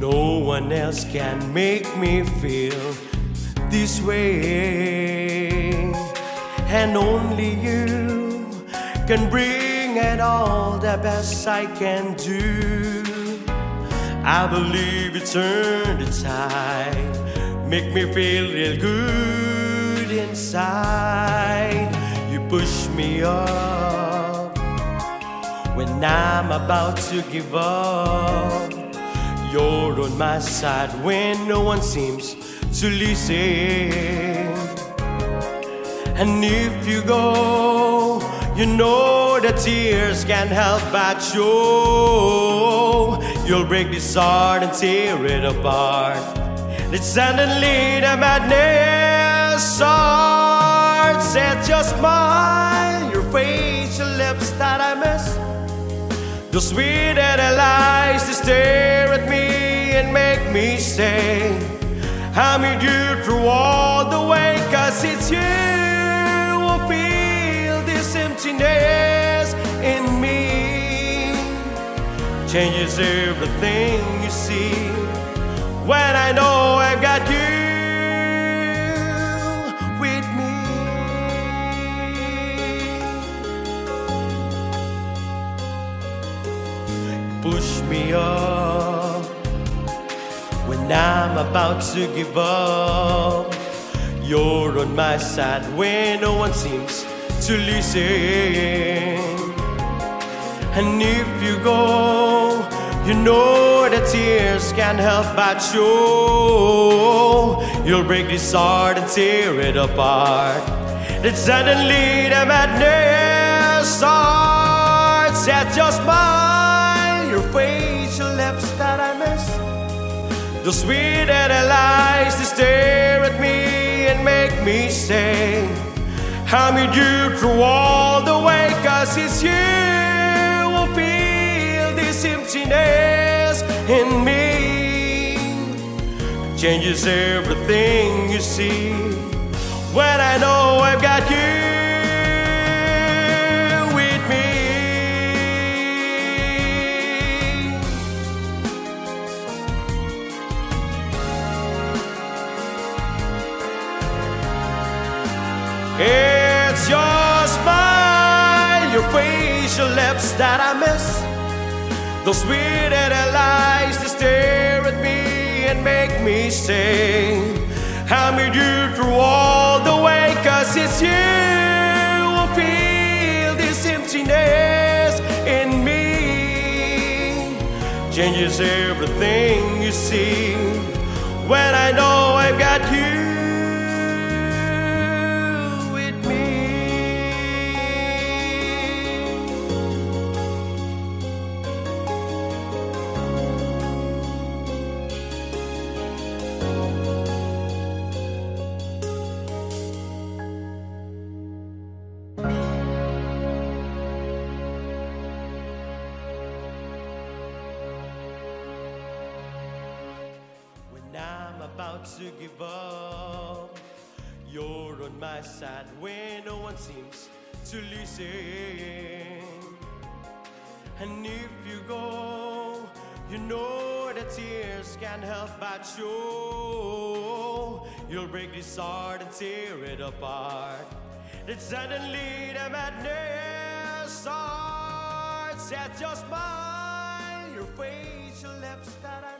No one else can make me feel this way, and only you can bring it all the best I can do. I believe you turn the tide, make me feel real good inside. You push me up when I'm about to give up. You're on my side when no one seems to listen. And if you go, you know the tears can't help but show. You'll break this heart and tear it apart. Then suddenly the madness starts. At your smile, your face, your lips that I miss. The sweet that lies to stare me say, I'm with you through all the way, cause it's you who feel this emptiness in me. Changes everything you see when I know I've got you with me. Push me up when I'm about to give up. You're on my side when no one seems to listen. And if you go, you know the tears can't help but show. You'll break this heart and tear it apart. Then suddenly the madness starts at your smile, The sweet that lies to stare at me and make me say, I'm with you through all the way, cause it's you who feel this emptiness in me. Changes everything you see when I know I've got you It's your smile, your facial lips that I miss. Those sweet little eyes that stare at me and make me sing. With you through all the way, cause it's you who feel this emptiness in me. Changes everything you see when I know I've got you about to give up, you're on my side when no one seems to listen. And if you go, you know the tears can't help but show. You'll break this heart and tear it apart. Then suddenly the madness starts at your smile, your face, your lips that I